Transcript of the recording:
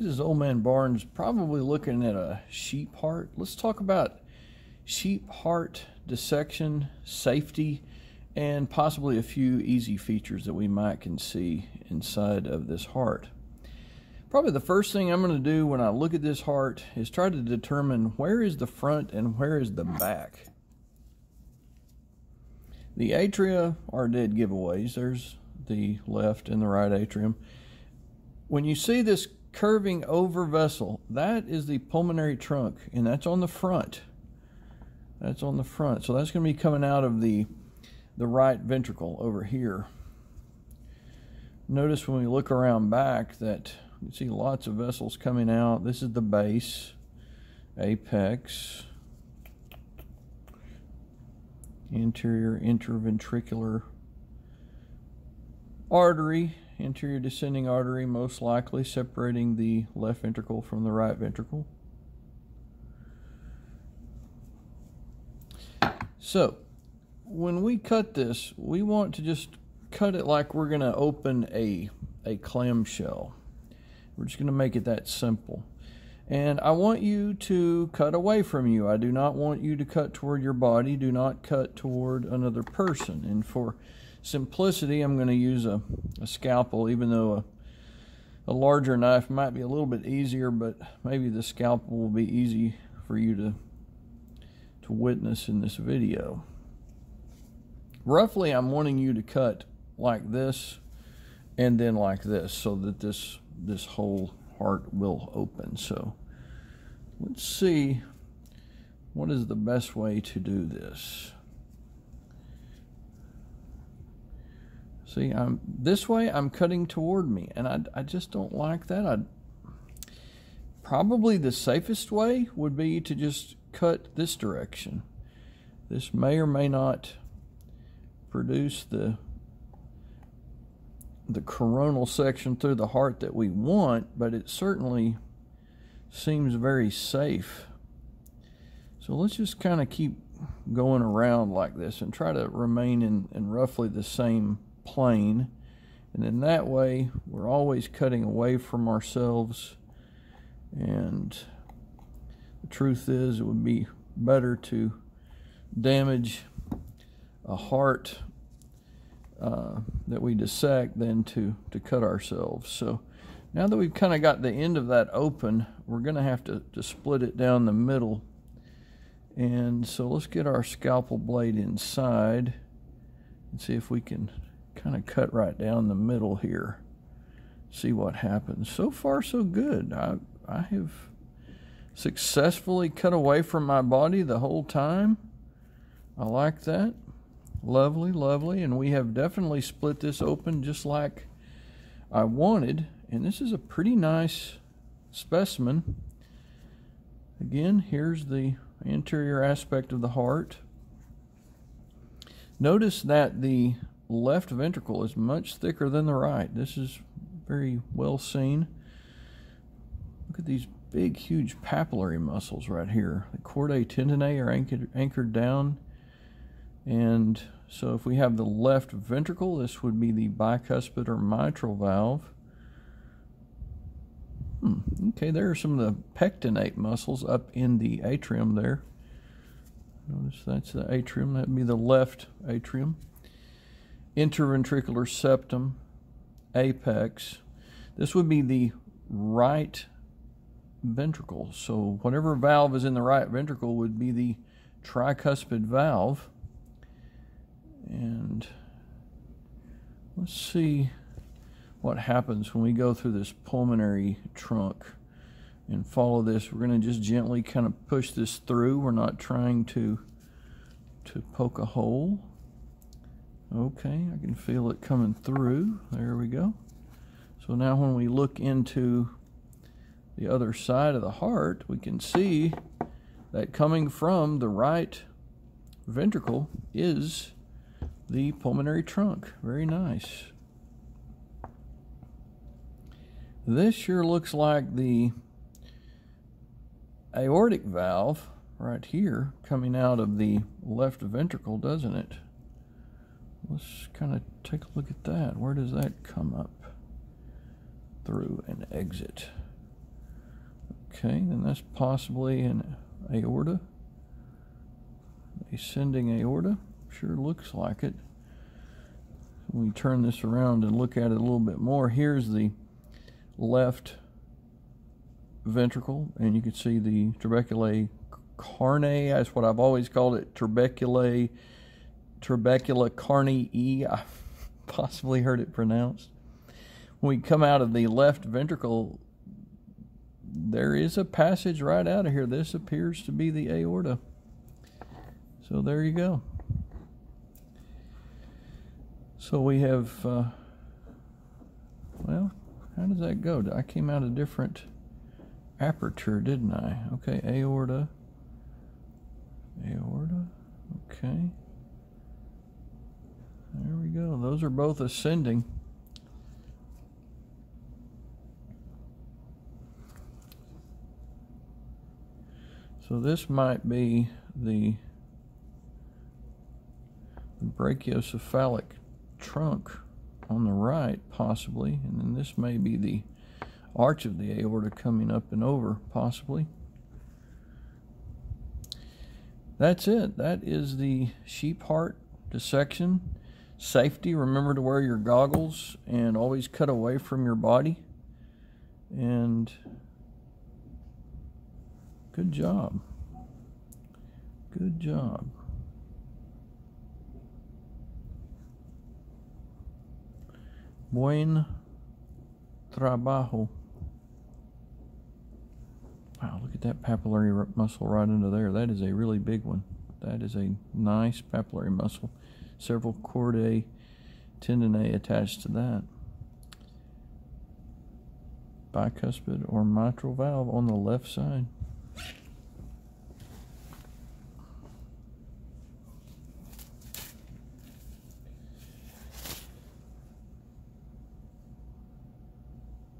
This is Old Man Barnes probably looking at a sheep heart. Let's talk about sheep heart dissection, safety, and possibly a few easy features that we might can see inside of this heart. Probably the first thing I'm going to do when I look at this heart is try to determine where is the front and where is the back. The atria are dead giveaways. There's the left and the right atrium. When you see this curving over vessel, that is the pulmonary trunk, and that's on the front. That's on the front. So that's going to be coming out of the, the right ventricle over here. Notice when we look around back that you see lots of vessels coming out. This is the base, apex, anterior interventricular artery, anterior descending artery, most likely separating the left ventricle from the right ventricle. So, when we cut this, we want to just cut it like we're going to open a, a clamshell. We're just going to make it that simple. And I want you to cut away from you. I do not want you to cut toward your body. Do not cut toward another person. And for simplicity, I'm going to use a, a scalpel, even though a, a larger knife might be a little bit easier, but maybe the scalpel will be easy for you to, to witness in this video. Roughly, I'm wanting you to cut like this and then like this so that this this whole heart will open. So let's see what is the best way to do this. See, I'm this way I'm cutting toward me, and I, I just don't like that. I probably the safest way would be to just cut this direction. This may or may not produce the the coronal section through the heart that we want, but it certainly seems very safe. So let's just kind of keep going around like this and try to remain in, in roughly the same plane. And in that way, we're always cutting away from ourselves. And the truth is, it would be better to damage a heart uh, that we dissect than to, to cut ourselves. So now that we've kind of got the end of that open, we're going to have to, to split it down the middle. And so let's get our scalpel blade inside and see if we can kind of cut right down the middle here. See what happens. So far, so good. I, I have successfully cut away from my body the whole time. I like that. Lovely, lovely. And we have definitely split this open just like I wanted. And this is a pretty nice specimen. Again, here's the anterior aspect of the heart. Notice that the left ventricle is much thicker than the right. This is very well seen. Look at these big, huge papillary muscles right here. The chordae tendineae are anchored, anchored down. And so if we have the left ventricle, this would be the bicuspid or mitral valve. Hmm, okay, there are some of the pectinate muscles up in the atrium there. Notice that's the atrium. That would be the left atrium interventricular septum, apex. This would be the right ventricle. So whatever valve is in the right ventricle would be the tricuspid valve. And let's see what happens when we go through this pulmonary trunk and follow this. We're going to just gently kind of push this through. We're not trying to to poke a hole. Okay, I can feel it coming through. There we go. So now when we look into the other side of the heart, we can see that coming from the right ventricle is the pulmonary trunk. Very nice. This sure looks like the aortic valve right here coming out of the left ventricle, doesn't it? Let's kind of take a look at that. Where does that come up through an exit? Okay, then that's possibly an aorta. Ascending aorta. Sure looks like it. We turn this around and look at it a little bit more, here's the left ventricle, and you can see the trabeculae carne. That's what I've always called it, trabeculae, trabecula carnei. I possibly heard it pronounced. When we come out of the left ventricle, there is a passage right out of here. This appears to be the aorta. So there you go. So we have, uh, well, how does that go? I came out a different aperture, didn't I? Okay, aorta. Aorta. Okay. Those are both ascending. So this might be the brachiocephalic trunk on the right, possibly, and then this may be the arch of the aorta coming up and over, possibly. That's it. That is the sheep heart dissection. Safety, remember to wear your goggles and always cut away from your body. And Good job. Good job. Buen trabajo. Wow, look at that papillary muscle right under there. That is a really big one. That is a nice papillary muscle. Several chordae tendineae attached to that. Bicuspid or mitral valve on the left side.